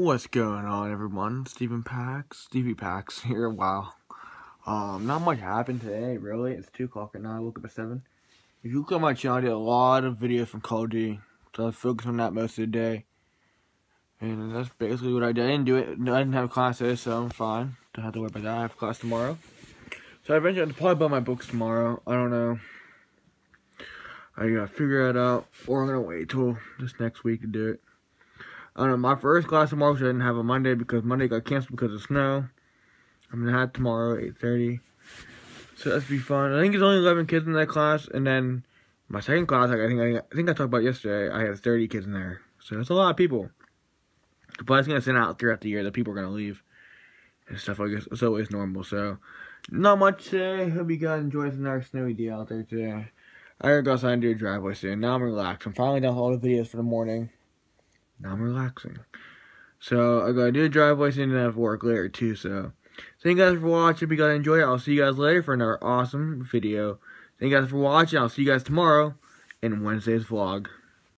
What's going on, everyone? Stephen Pax, Stevie Pax here. Wow. Um, not much happened today, really. It's 2 o'clock at night. I woke up at 7. If you look at my channel, I did a lot of videos from Call of Duty. So I focused on that most of the day. And that's basically what I did. I didn't do it. I didn't have classes, so I'm fine. Don't have to worry about that. I have class tomorrow. So I eventually I'll probably buy my books tomorrow. I don't know. I gotta figure that out. Or I'm gonna wait till this next week to do it. Know, my first class tomorrow, so I didn't have a Monday because Monday got canceled because of snow. I'm gonna have tomorrow at 8.30. So that's be fun. I think there's only 11 kids in that class, and then my second class, like I think I, I think I talked about yesterday, I had 30 kids in there. So that's a lot of people. But it's gonna send out throughout the year that people are gonna leave and stuff. I guess it's always normal. So not much today. Hope you guys enjoy some nice snowy day out there today. I gotta go outside and do a driveway soon. Now I'm relaxed. I'm finally done with all the videos for the morning. Now I'm relaxing. So I gotta do a driveway soon and have work later too. So thank you guys for watching. If you guys enjoyed it, I'll see you guys later for another awesome video. Thank you guys for watching. I'll see you guys tomorrow in Wednesday's vlog.